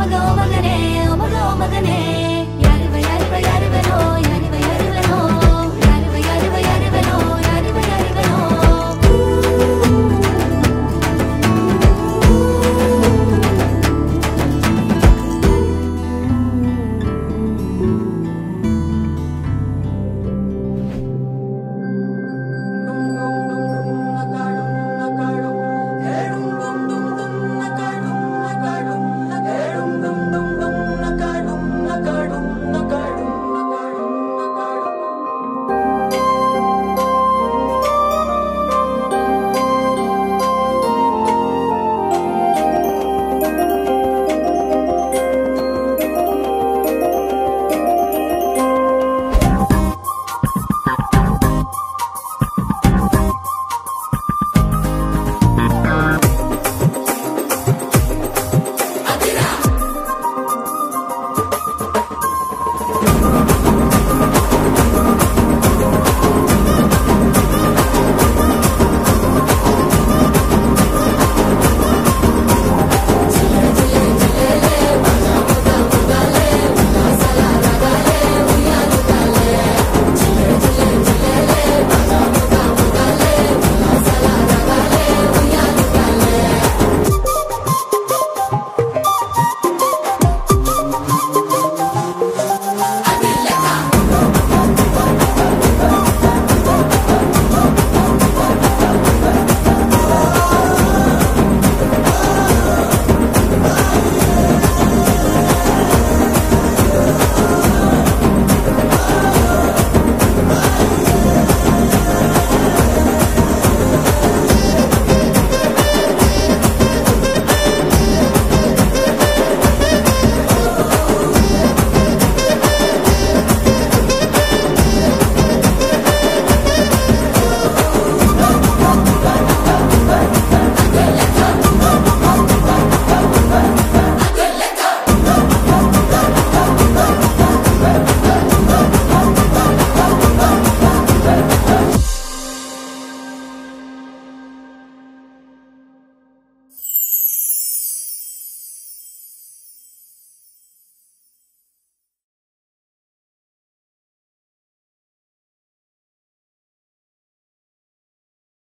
まがおまがねおまがおまがね。